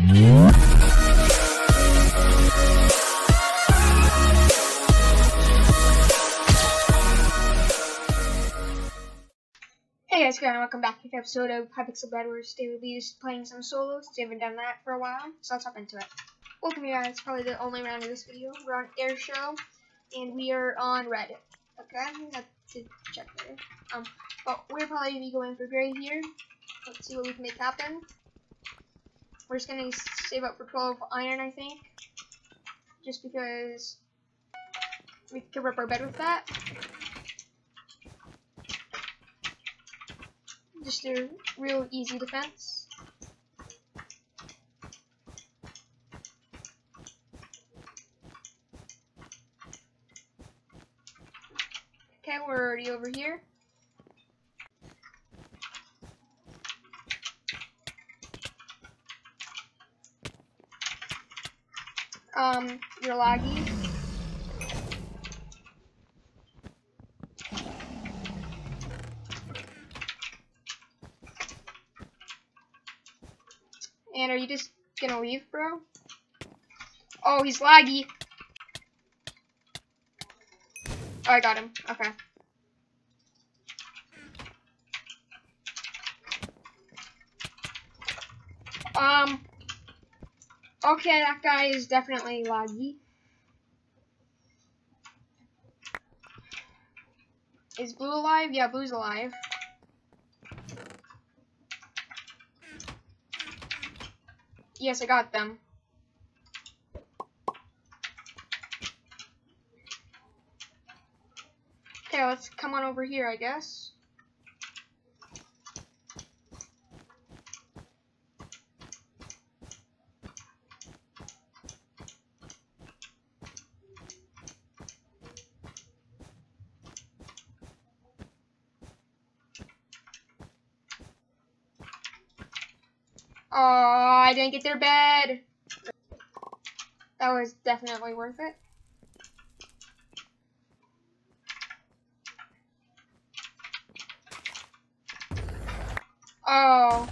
Hey guys, and welcome back to the episode of Hypixel Bed where today we'll be just playing some solos. We haven't done that for a while, so let's hop into it. Welcome you guys, probably the only round of this video. We're on Air Show, and we are on Red. Okay, I have to check there. Um, but we're probably gonna be going for gray here. Let's see what we can make happen. We're just gonna save up for 12 iron, I think, just because we can up our bed with that. Just a real easy defense. Okay, we're already over here. Um, you're laggy. And are you just gonna leave, bro? Oh, he's laggy. Oh, I got him. Okay. Um. Okay, that guy is definitely laggy. Is Blue alive? Yeah, Blue's alive. Yes, I got them. Okay, let's come on over here, I guess. Oh, I didn't get their bed. That was definitely worth it. Oh.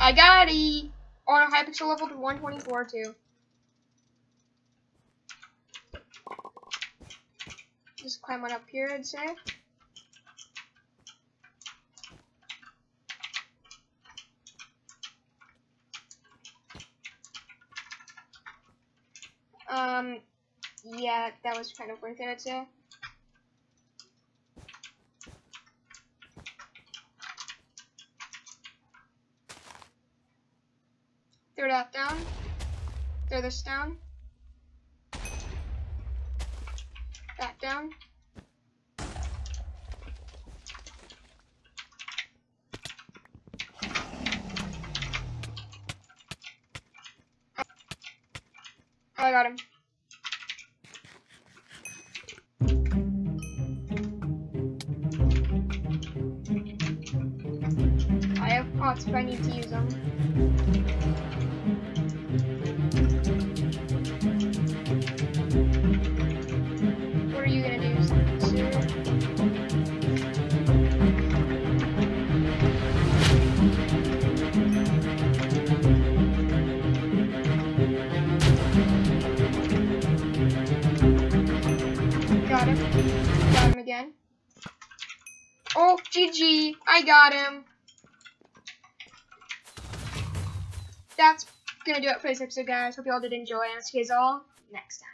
I got it. On a Hypixel level to 124 too. Just climb on up here, I'd say. Um, yeah, that was kind of worth it, I'd say. Throw that down. Throw this down. That down. Got him. I have pots if I need to use them. Got him. Got him again. Oh, GG. I got him. That's gonna do it for this episode, guys. Hope you all did enjoy, and I'll see you guys all next time.